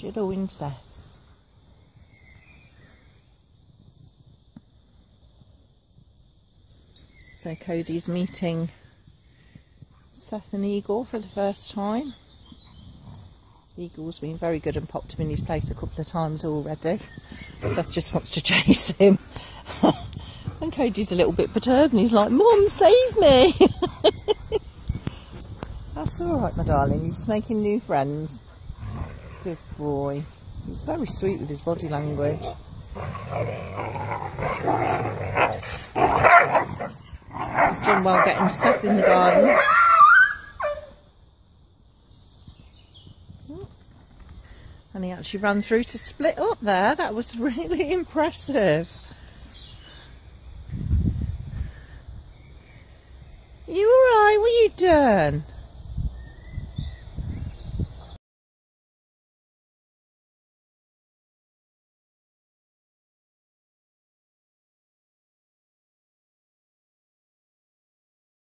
And Seth. So Cody's meeting Seth and Igor for the first time. Igor's been very good and popped him in his place a couple of times already. Seth just wants to chase him. and Cody's a little bit perturbed and he's like, Mum, save me! That's alright, my darling. He's making new friends. Good boy. He's very sweet with his body language. Done well getting Seth in the garden. Oh. And he actually ran through to split up there. That was really impressive. You alright? What are you doing?